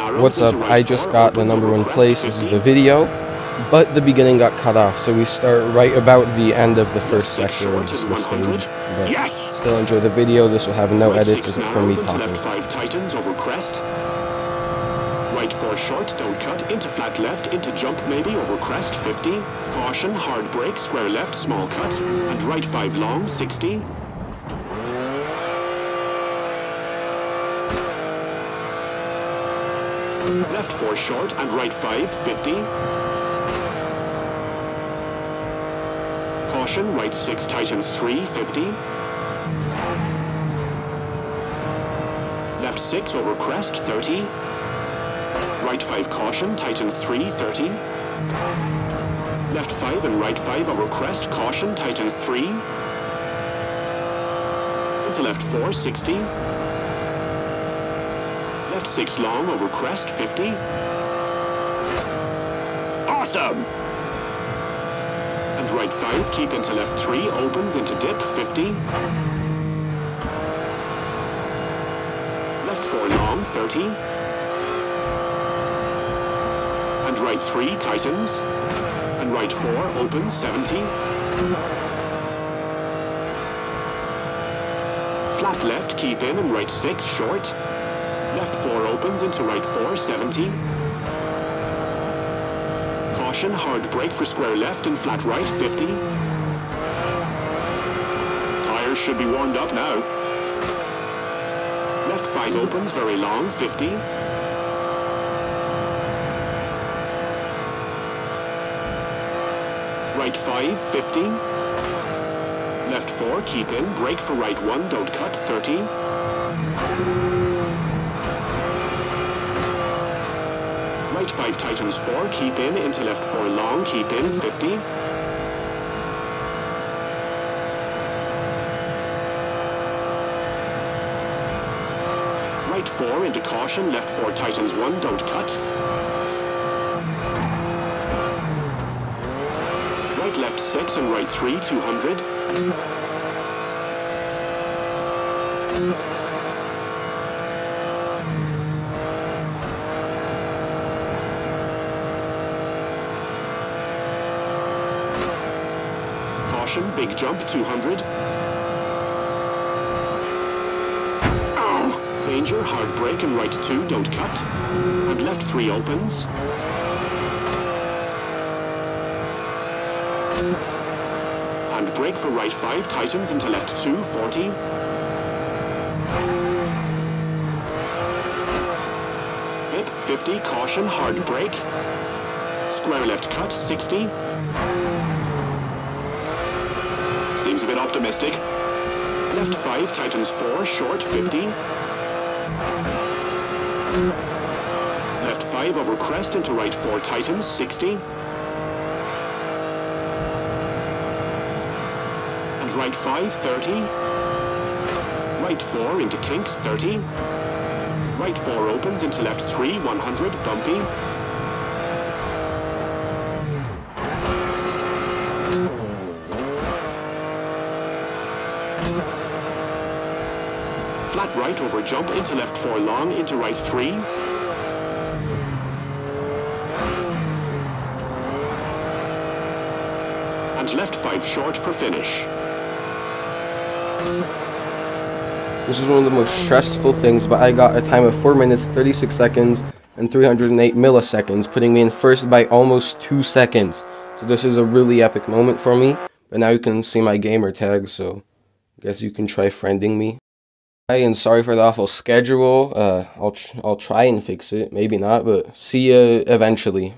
What's up? I just got the number one place. This is the video, but the beginning got cut off, so we start right about the end of the first section of the stage. But Yes! still enjoy the video. This will have no edits for me talking. left five tightens over crest. Right four short, don't cut, into flat left, into jump maybe, over crest, 50. Caution, hard brake, square left, small cut. And right five long, 60. Um, left four short and right five, 50. Caution, right six tightens three, 50. Left 6 over crest, 30. Right 5 caution, tightens 3, 30. Left 5 and right 5 over crest, caution, tightens 3. Into left 4, 60. Left 6 long over crest, 50. Awesome! And right 5, keep into left 3, opens into dip, 50. Left 4 long, 30. And right 3 tightens. And right 4 opens, 70. Flat left, keep in, and right 6 short. Left 4 opens into right 4, 70. Caution, hard brake for square left and flat right, 50. Tires should be warmed up now. Left 5 opens, very long, 50. Right 5, 50. Left 4, keep in, brake for right 1, don't cut, 30. Right 5 tightens 4, keep in, into left 4 long, keep in, 50. Right 4 into caution, left 4 tightens 1, don't cut. Right left 6 and right 3, 200. Big jump, 200. Ow! Danger, hard brake and right 2, don't cut. And left 3 opens. And brake for right 5, tightens into left 2, 40. Hip, 50, caution, hard brake. Square left cut, 60. Seems a bit optimistic. Left 5, tightens 4, short, 50. Left 5 over crest into right 4, tightens 60. And right 5, 30. Right 4 into kinks, 30. Right 4 opens into left 3, 100, bumpy. Flat right over jump into left 4 long, into right 3. And left 5 short for finish. This is one of the most stressful things, but I got a time of 4 minutes, 36 seconds, and 308 milliseconds, putting me in first by almost 2 seconds. So this is a really epic moment for me. But now you can see my gamer tag, so guess you can try friending me. Hi, and sorry for the awful schedule. Uh, I'll tr- I'll try and fix it. Maybe not, but see ya eventually.